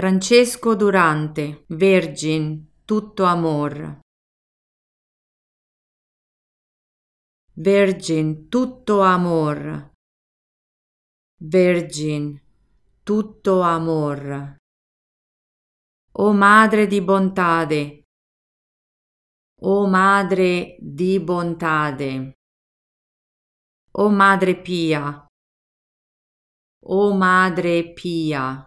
Francesco Durante, Virgin, tutto amor. Virgin, tutto amor. Virgin, tutto amor. O Madre di bontade, o Madre di bontade, o Madre pia, o Madre pia.